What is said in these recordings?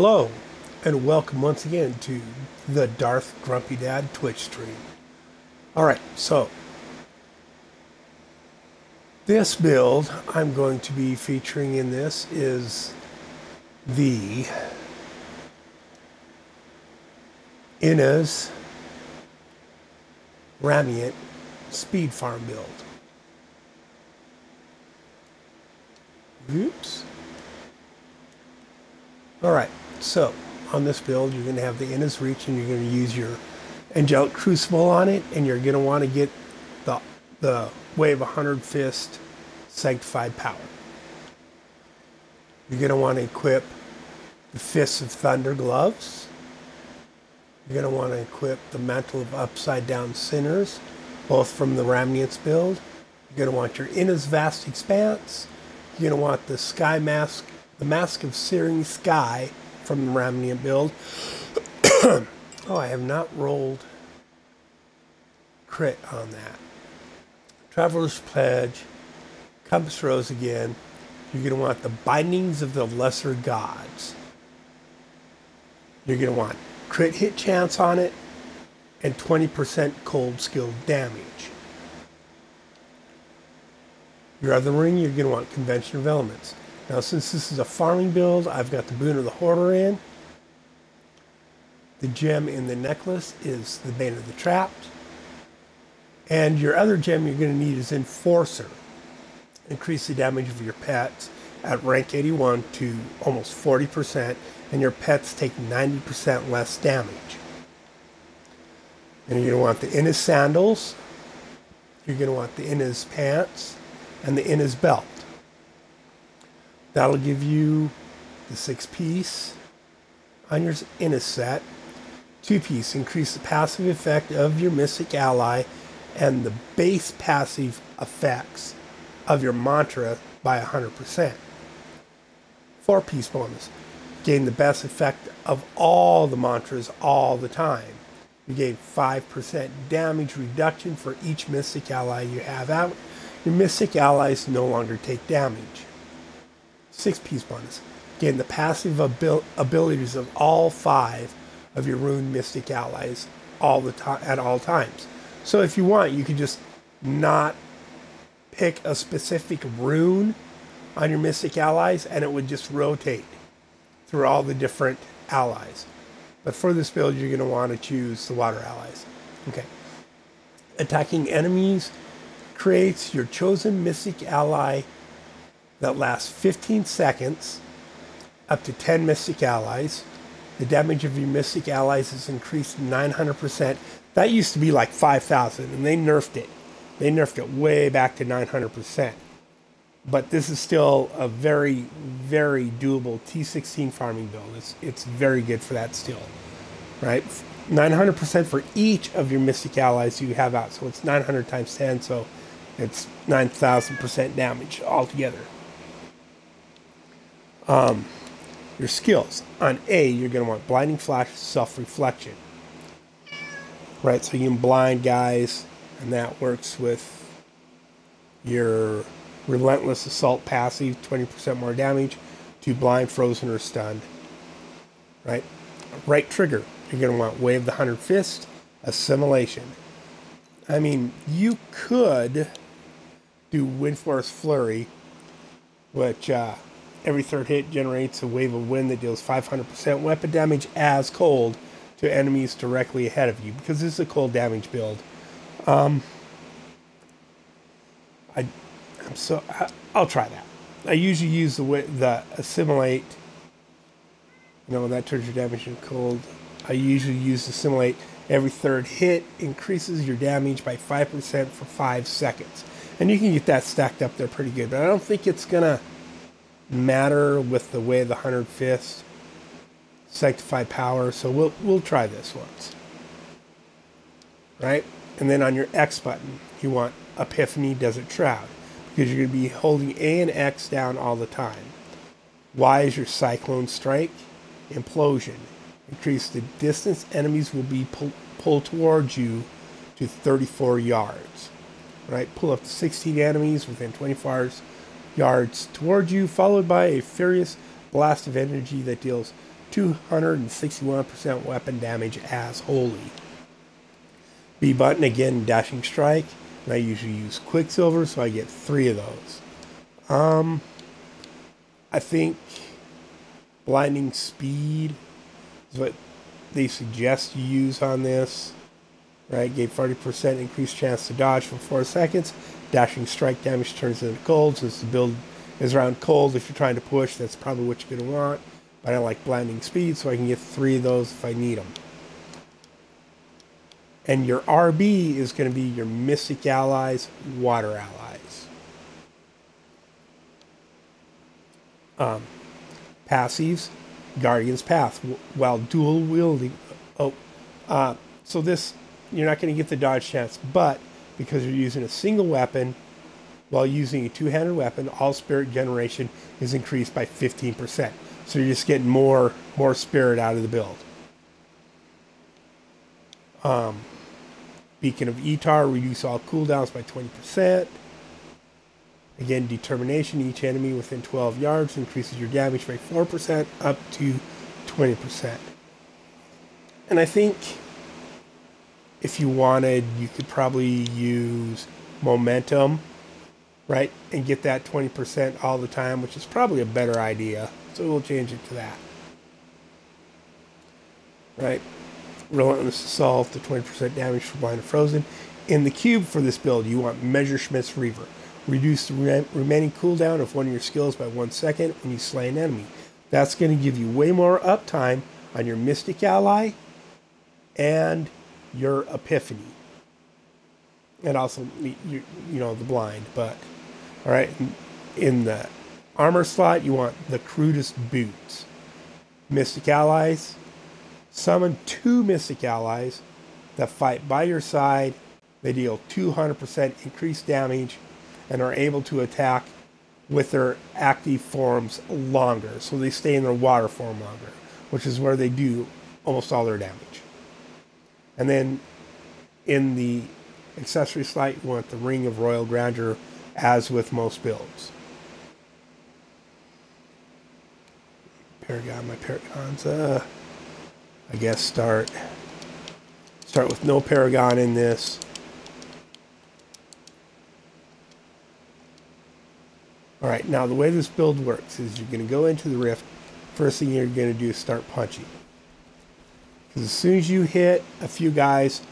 Hello, and welcome once again to the Darth Grumpy Dad Twitch stream. Alright, so this build I'm going to be featuring in this is the Inna's Raiment Speed Farm build. Oops. All right, so on this build, you're going to have the Inna's Reach and you're going to use your Angelic Crucible on it, and you're going to want to get the, the Wave 100 Fist Sanctified Power. You're going to want to equip the Fists of Thunder gloves. You're going to want to equip the Mantle of Upside Down Sinners, both from the Raiment's build. You're going to want your Inna's Vast Expanse. You're going to want the Sky Mask the Mask of Searing Sky from the Raiment build. oh, I have not rolled crit on that. Traveler's Pledge, Compass Rose again. You're going to want the Bindings of the Lesser Gods. You're going to want crit hit chance on it and 20% cold skill damage. Your other ring, you're going to want Convention of Elements. Now, since this is a farming build, I've got the Boon of the Hoarder in. The gem in the necklace is the Bane of the Trapped. And your other gem you're going to need is Enforcer. Increase the damage of your pets at rank 81 to almost 40%, and your pets take 90% less damage. And you're going to want the Inna's sandals, you're going to want the Inna's pants, and the Inna's belt. That'll give you the six piece on your Inna's set. Two piece, increase the passive effect of your Mystic ally and the base passive effects of your mantra by 100%. Four piece bonus, gain the best effect of all the mantras all the time. You gain 5% damage reduction for each Mystic ally you have out. Your Mystic allies no longer take damage six piece bonus. Gain the passive abil abilities of all five of your rune mystic allies all the time at all times. So if you want, you could just not pick a specific rune on your mystic allies and it would just rotate through all the different allies. But for this build, you're going to want to choose the water allies. Okay. Attacking enemies creates your chosen mystic ally that lasts 15 seconds, up to 10 Mystic Allies. The damage of your Mystic Allies is increased 900%. That used to be like 5,000, and they nerfed it. They nerfed it way back to 900%. But this is still a very, very doable T16 farming build. It's, it's very good for that still, right? 900% for each of your Mystic Allies you have out. So it's 900 times 10, so it's 9,000% damage altogether. Um, your skills. On A, you're going to want Blinding Flash, Self-Reflection. Right, so you can blind guys, and that works with your Relentless Assault passive, 20% more damage, to blind, frozen, or stunned. Right? Right trigger, you're going to want Wave the Hundred Fist, Assimilation. I mean, you could do Wind Force Flurry, which uh, Every third hit generates a wave of wind that deals 500% weapon damage as cold to enemies directly ahead of you because this is a cold damage build. Um, I, I'm so I, will try that. I usually use the the assimilate. You know that turns your damage into cold. I usually use assimilate. Every third hit increases your damage by five percent for five seconds, and you can get that stacked up there pretty good. But I don't think it's gonna matter with the way the hundred fist sanctified power. So we'll we'll try this once. Right? And then on your X button, you want Epiphany Desert Shroud because you're going to be holding A and X down all the time. Y is your Cyclone Strike, Implosion. Increase the distance enemies will be pull, pulled towards you to 34 yards. Right? Pull up to 16 enemies within 24 hours yards toward you, followed by a furious blast of energy that deals 261% weapon damage as holy. B button again, dashing strike, and I usually use Quicksilver, so I get three of those. Um, I think blinding speed is what they suggest you use on this. Right, gave 40% increased chance to dodge for 4 seconds. Dashing strike damage turns into cold, since the build is around cold. If you're trying to push, that's probably what you're going to want. But I like blinding speed, so I can get three of those if I need them. And your RB is going to be your Mystic Allies, Water Allies. Um, passives, Guardian's Path, while dual wielding. Oh, uh, so this, you're not going to get the dodge chance, but because you're using a single weapon while using a two-handed weapon, all spirit generation is increased by 15%. So you're just getting more more spirit out of the build. Um, Beacon of Ytar, reduce all cooldowns by 20%. Again, determination, each enemy within 12 yards increases your damage by 4% up to 20%. And I think if you wanted, you could probably use momentum, right? And get that 20% all the time, which is probably a better idea. So we'll change it to that. Right? Relentless Assault, the 20% damage for Blind and Frozen. In the cube for this build, you want Messerschmidt's Reaver. Reduce the re remaining cooldown of one of your skills by one second when you slay an enemy. That's going to give you way more uptime on your Mystic Ally and your Epiphany. And also, you, you know, the Blind. But, all right, in the armor slot, you want the crudest boots. Mystic Allies, summon two Mystic Allies that fight by your side. They deal 200% increased damage and are able to attack with their active forms longer. So they stay in their water form longer, which is where they do almost all their damage. And then in the accessory slot, you want the Ring of Royal Grandeur, as with most builds. Paragon, my Paragons, uh, I guess start, start with no Paragon in this. All right, now the way this build works is you're going to go into the rift. First thing you're going to do is start punching. As soon as you hit a few guys,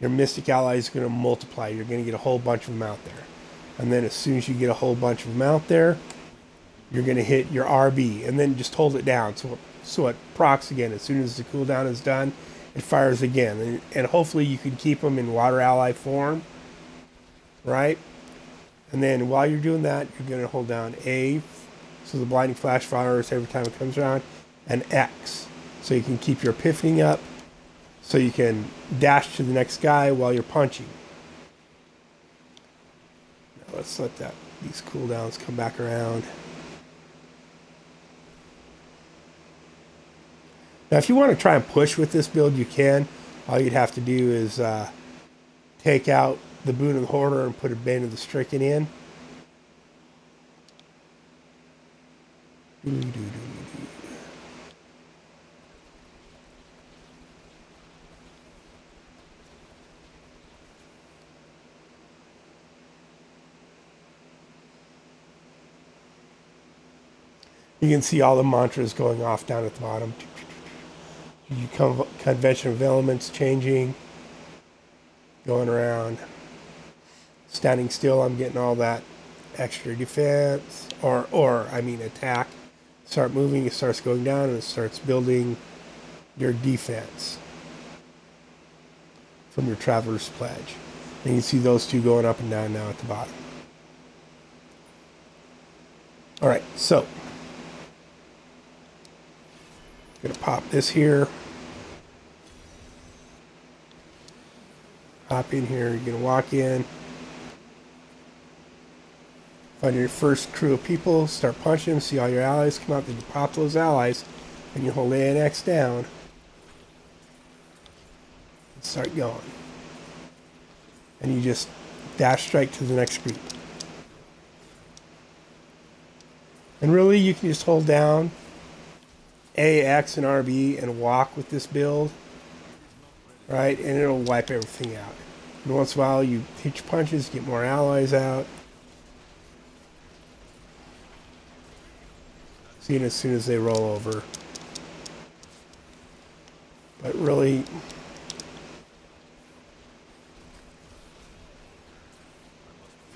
your Mystic Ally is going to multiply. You're going to get a whole bunch of them out there. And then as soon as you get a whole bunch of them out there, you're going to hit your RB. And then just hold it down so, so it procs again. As soon as the cooldown is done, it fires again. And, and hopefully you can keep them in Water Ally form. Right? And then while you're doing that, you're going to hold down A, so the blinding flash fires every time it comes around, and X, so you can keep your epiphany up, so you can dash to the next guy while you're punching. Now let's let that these cooldowns come back around. Now, if you want to try and push with this build, you can. All you'd have to do is uh, take out the Boon of the Hoarder and put a Bane of the Stricken in. You can see all the mantras going off down at the bottom. You come convention of elements changing, going around standing still, I'm getting all that extra defense, or, or I mean attack. Start moving, it starts going down, and it starts building your defense from your Traveler's Pledge. And you see those two going up and down now at the bottom. All right, so I'm gonna pop this here. Hop in here, you're gonna walk in. Find your first crew of people, start punching them, see all your allies come out, then you pop those allies, and you hold X down. And start going. And you just dash strike to the next group. And really, you can just hold down A, X, and RB and walk with this build, right? And it'll wipe everything out. And once in a while, you hit punches, get more allies out. See, as soon as they roll over. But really,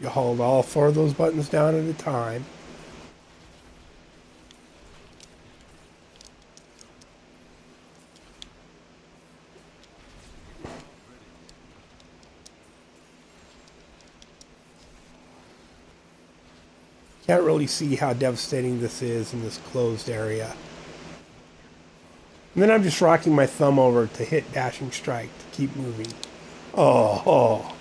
you hold all four of those buttons down at a time, Can't really see how devastating this is in this closed area. And then I'm just rocking my thumb over to hit dashing strike to keep moving. Oh, oh.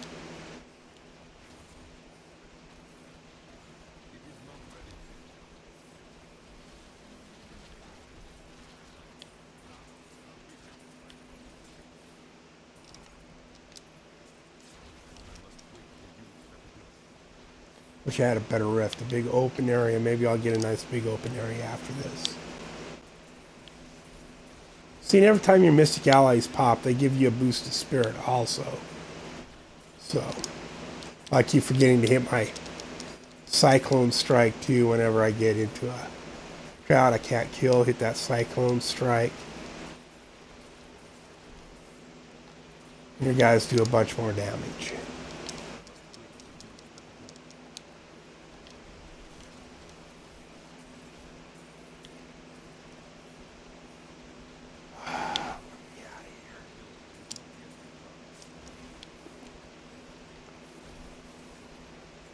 I had a better rift, a big open area. Maybe I'll get a nice big open area after this. See, every time your Mystic Allies pop, they give you a boost of spirit also. So, I keep forgetting to hit my Cyclone Strike too whenever I get into a crowd I can't kill. Hit that Cyclone Strike. Your guys do a bunch more damage.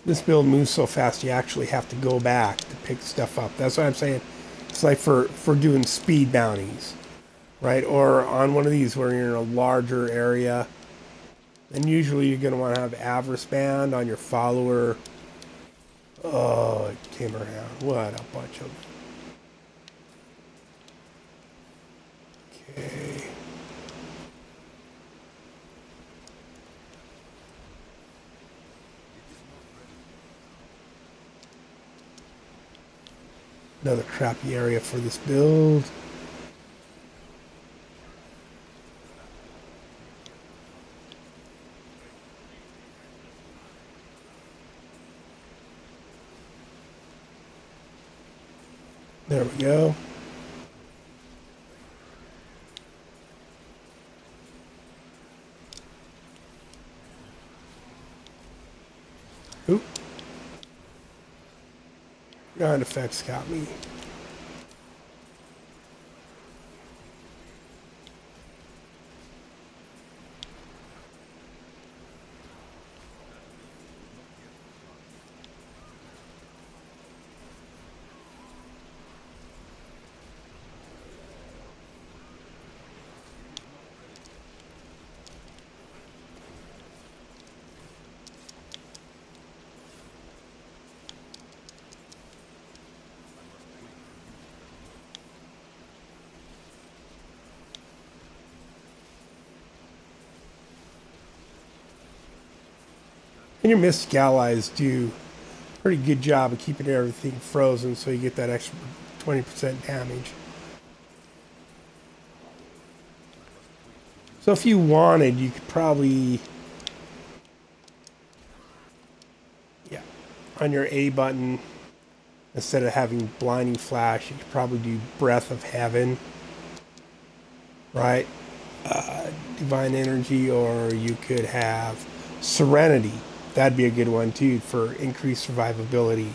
This build moves so fast you actually have to go back to pick stuff up. That's what I'm saying. It's like for, for doing speed bounties, right? Or on one of these where you're in a larger area. And usually you're going to want to have Avarice Band on your follower. Oh, it came around. What a bunch of... Another crappy area for this build. There we go. Ground effects got me. And your Mystic Allies do a pretty good job of keeping everything frozen so you get that extra 20% damage. So if you wanted, you could probably... Yeah, on your A button, instead of having Blinding Flash, you could probably do Breath of Heaven. Right? Uh, Divine Energy, or you could have Serenity That'd be a good one too for increased survivability.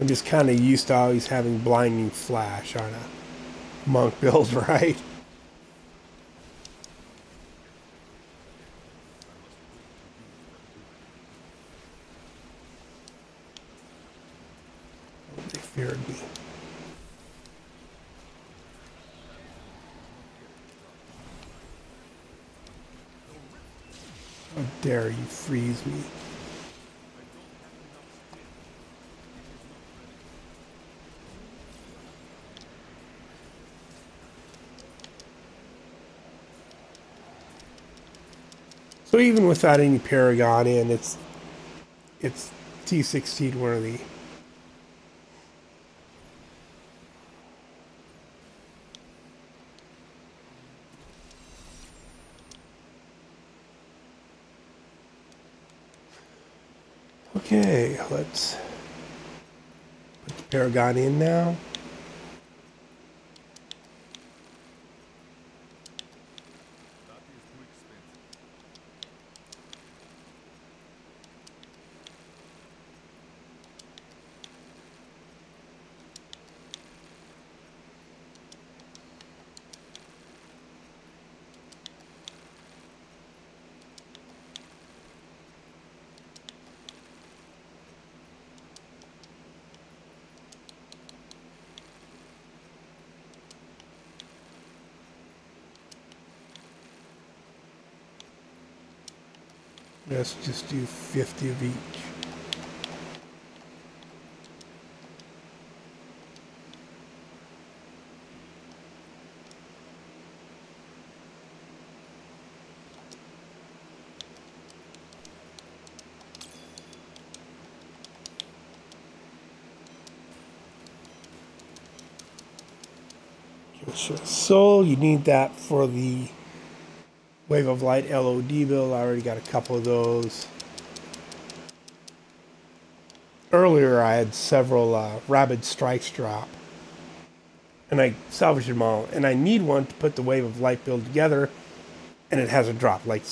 I'm just kind of used to always having blinding flash on a monk build, right? They feared me. How dare you freeze me? So even without any Paragon in, it's it's T16 worthy. Okay, let's put the Paragon in now. Let's just do 50 of each. So you need that for the Wave of Light LOD build. I already got a couple of those. Earlier, I had several uh, Rabid Strikes drop. And I salvaged them all. And I need one to put the Wave of Light build together. And it hasn't dropped. Like,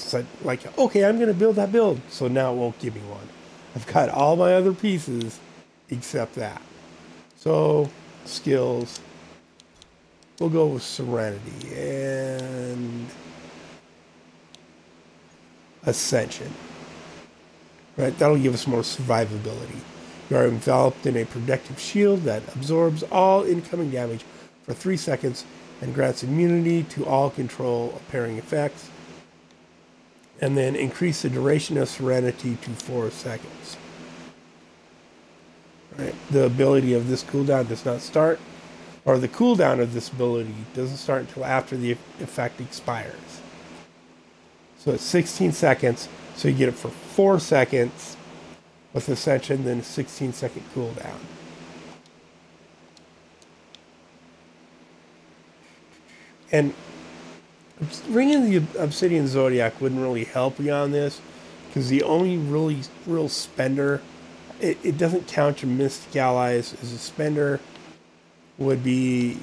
like okay, I'm going to build that build. So now it won't give me one. I've got all my other pieces except that. So, skills. We'll go with Serenity. And ascension. Right, that'll give us more survivability. You are enveloped in a protective shield that absorbs all incoming damage for three seconds and grants immunity to all control pairing effects. And then increase the duration of serenity to four seconds. Right, the ability of this cooldown does not start, or the cooldown of this ability doesn't start until after the effect expires. So it's 16 seconds. So you get it for four seconds with Ascension, then a 16 second cooldown. And ringing the Obsidian Zodiac wouldn't really help you on this because the only really real spender, it, it doesn't count your Mystic allies as a spender, would be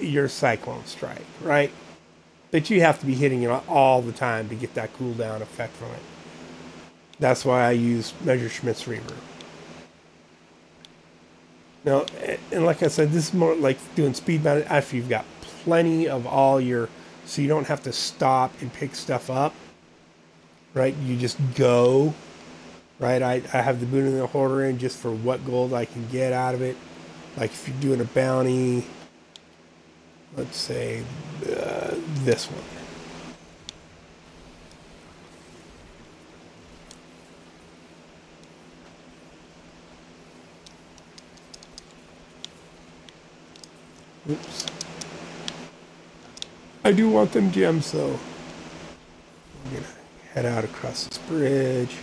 your Cyclone Strike, right? But you have to be hitting it all the time to get that cool down effect from it. That's why I use Messerschmidt's Reaver. Now, and like I said, this is more like doing speed mount after you've got plenty of all your, so you don't have to stop and pick stuff up, right? You just go, right? I, I have the Boon of the Hoarder in just for what gold I can get out of it. Like if you're doing a bounty, let's say uh, this one. Oops. I do want them gems though. I'm gonna head out across this bridge.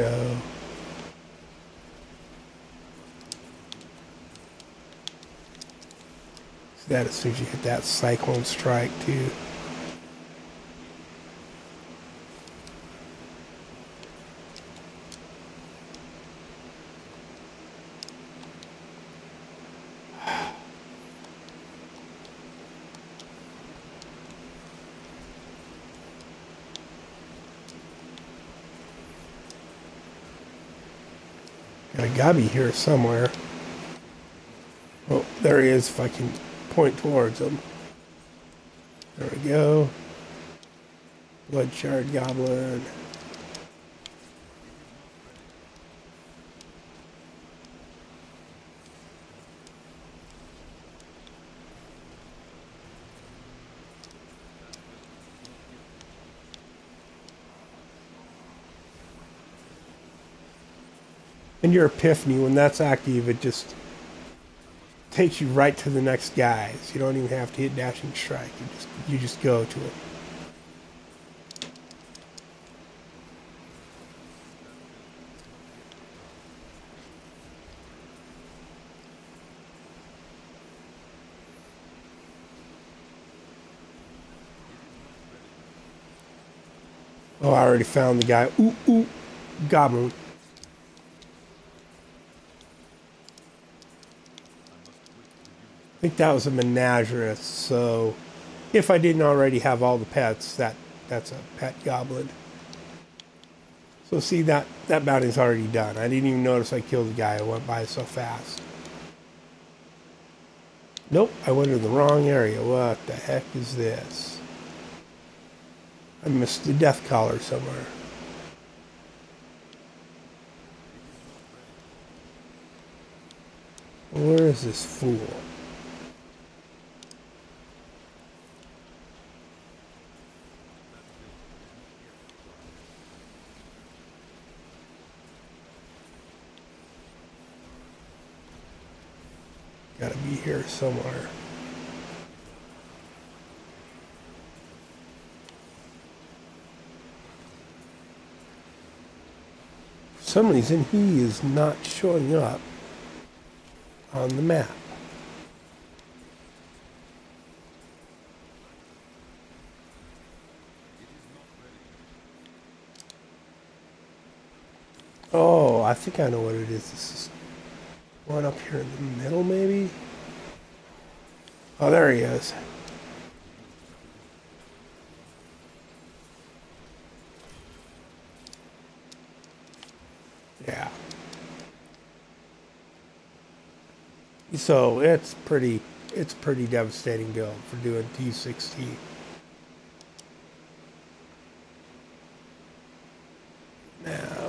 Go. See that as soon as you hit that cyclone strike too. Gotta be here somewhere. Oh, there he is if I can point towards him. There we go. Blood Shard Goblin. Your epiphany, when that's active, it just takes you right to the next guys. You don't even have to hit dashing strike. You just you just go to it. Oh, I already found the guy. Ooh, ooh, goblin. Think that was a menagerie, so if I didn't already have all the pets, that that's a pet goblin. So see that that bounty's already done. I didn't even notice I killed the guy. I went by so fast. Nope, I went in the wrong area. What the heck is this? I missed the death collar somewhere. Where is this fool? Gotta be here somewhere. For some reason, he is not showing up on the map. Oh, I think I know what it is. This is one up here in the middle, maybe? Oh, there he is. Yeah. So it's pretty, it's pretty devastating build for doing T16. now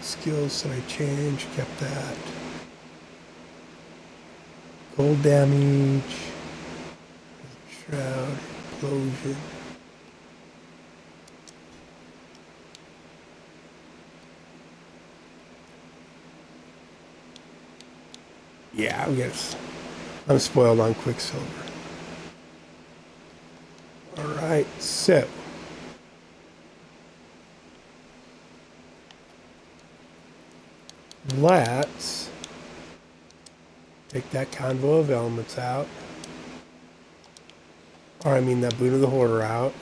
skills that I changed, kept that. Gold damage, shroud, explosion. Yeah, I guess I'm spoiled on Quicksilver. All right, so let's take that convo of elements out. Or I mean that boon of the hoarder out.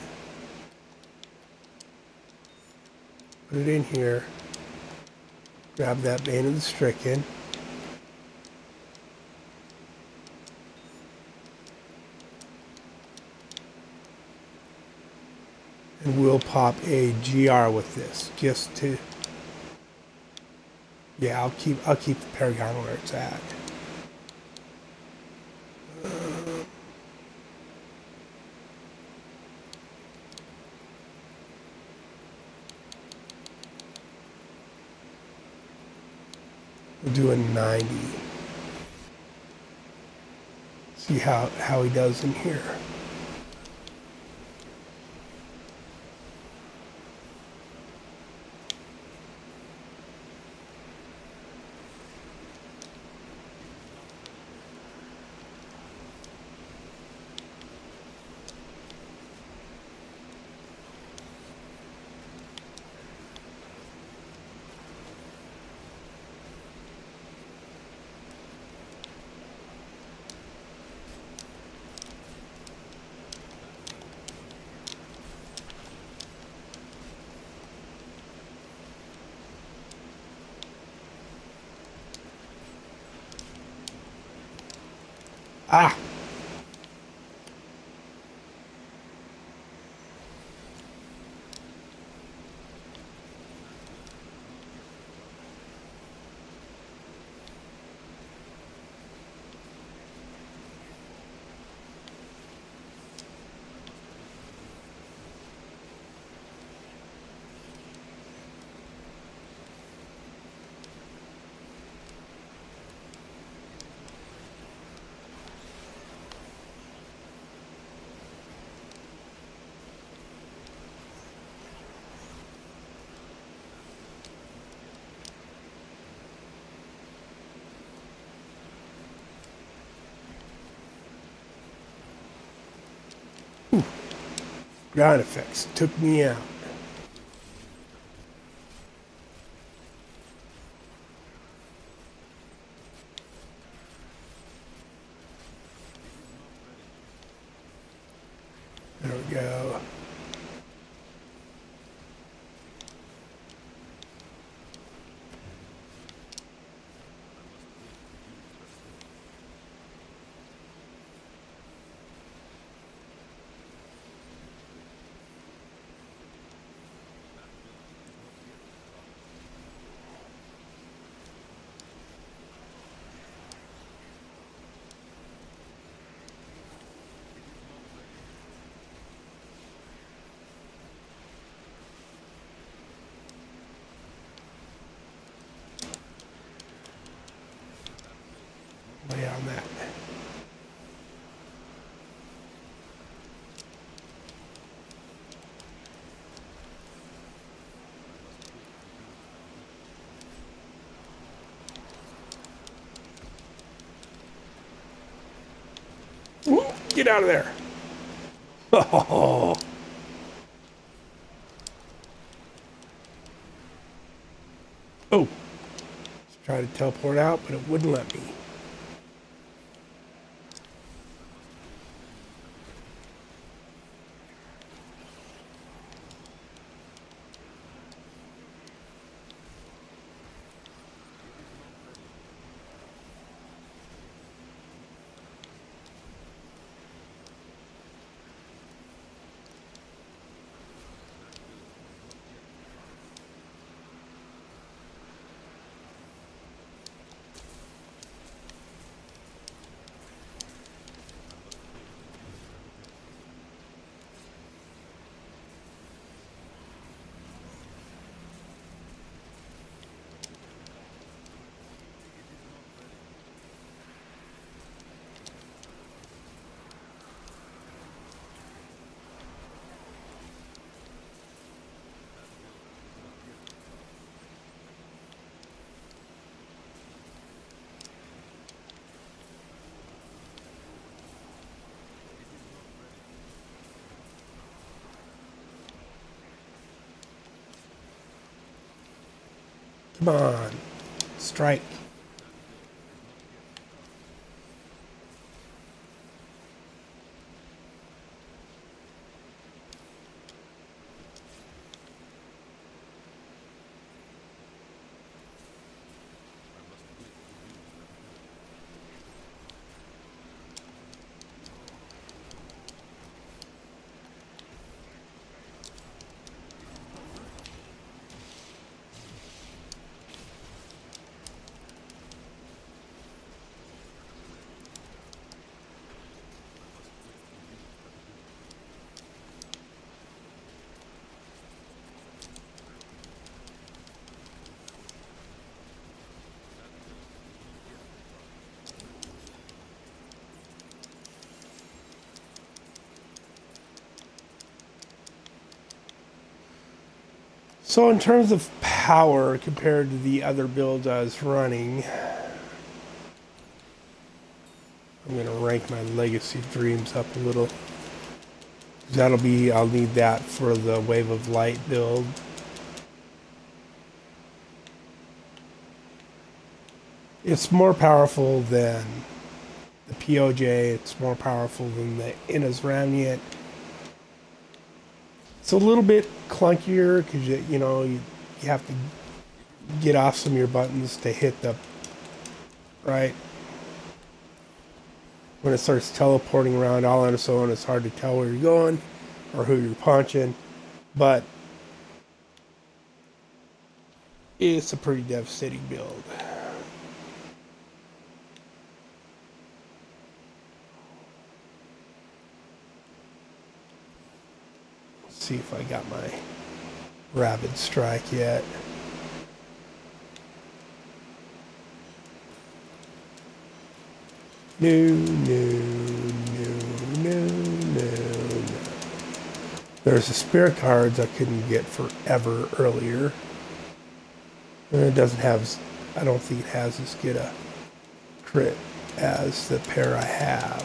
Put it in here. Grab that bane of the stricken. And we'll pop a GR with this just to yeah, I'll keep I'll keep the Paragon where it's at. We'll do a 90. See how, how he does in here. Ah! Ground effects took me out. There we go. On that. Ooh, get out of there. Oh. Oh. Try to teleport out, but it wouldn't let me. Come on. Strike. So in terms of power compared to the other builds I was running, I'm going to rank my Legacy Dreams up a little. That'll be, I'll need that for the Wave of Light build. It's more powerful than the POJ, it's more powerful than the Inna's it's a little bit clunkier because you, you know you, you have to get off some of your buttons to hit the right? When it starts teleporting around all on its own it's hard to tell where you're going or who you're punching but it's a pretty devastating build see if I got my Rabid Strike yet. No, no, no, no, no, no. There's the spirit cards I couldn't get forever earlier. And it doesn't have, I don't think it has as good a crit as the pair I have.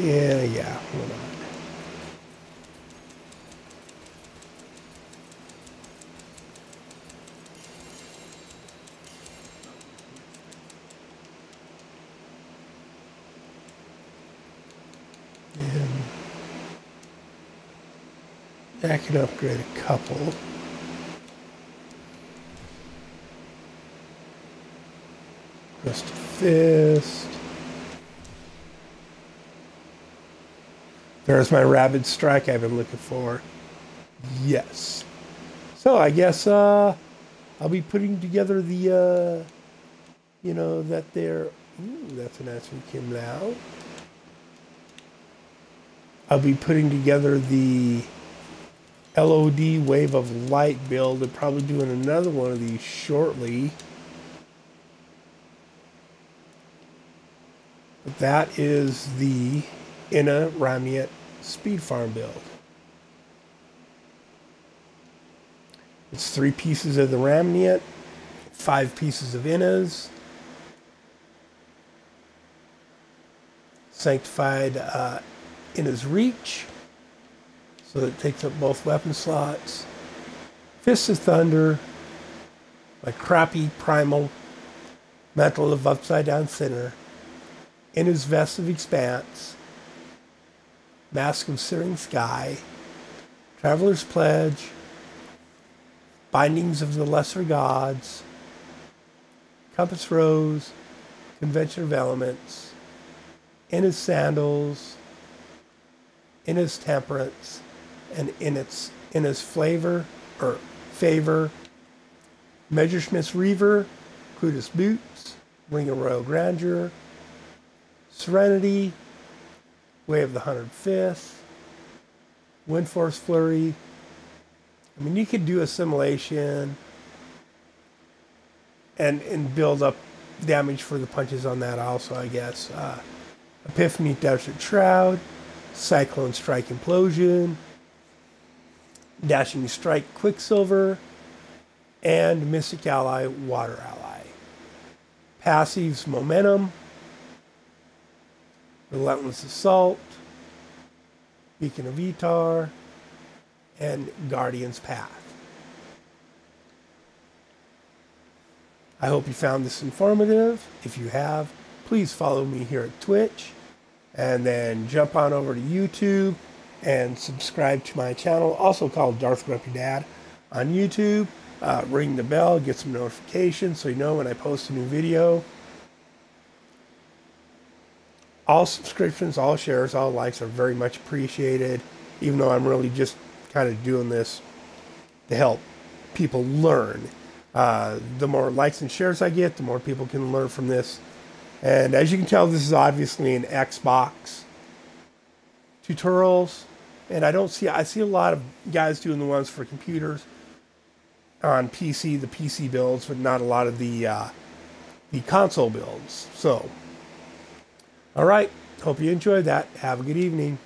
Yeah, yeah, hold on. I can upgrade a couple. Crystal Fist. There's my Rabid Strike I've been looking for. Yes. So I guess uh, I'll be putting together the, uh, you know, that there. Ooh, that's a nice one, Kim Lao. I'll be putting together the LOD Wave of Light build. and probably doing another one of these shortly. But that is the Inna Raiment Speed Farm build. It's three pieces of the Raiment, five pieces of Innas, sanctified uh, Inna's Reach, so it takes up both weapon slots. Fist of Thunder, my crappy primal Mantle of Upside Down Sinner, Inna's Vest of Expanse, Mask of Searing Sky, Traveler's Pledge, Bindings of the Lesser Gods, Compass Rose, Convention of Elements, Inna's Sandals, Inna's Temperance, and in its flavor or favor, Messerschmidt's Reaver, Crudest Boots, Ring of Royal Grandeur, Serenity, Way of the Hundred Fists, Wind Force Flurry. I mean, you could do assimilation and and build up damage for the punches on that also, I guess. Uh, Epiphany Desert Shroud, Cyclone Strike Implosion, Dashing Strike Quicksilver, and Mystic Ally Water Ally. Passives Momentum, Relentless Assault, Beacon of Ytar, and Guardian's Path. I hope you found this informative. If you have, please follow me here at Twitch and then jump on over to YouTube and subscribe to my channel, also called Darth Grumpy Dad, on YouTube. Uh, ring the bell, get some notifications so you know when I post a new video. All subscriptions, all shares, all likes are very much appreciated, even though I'm really just kind of doing this to help people learn. Uh, the more likes and shares I get, the more people can learn from this. And as you can tell, this is obviously an Xbox tutorials and I don't see I see a lot of guys doing the ones for computers on PC, the PC builds, but not a lot of the uh, the console builds. So, all right, hope you enjoyed that. Have a good evening.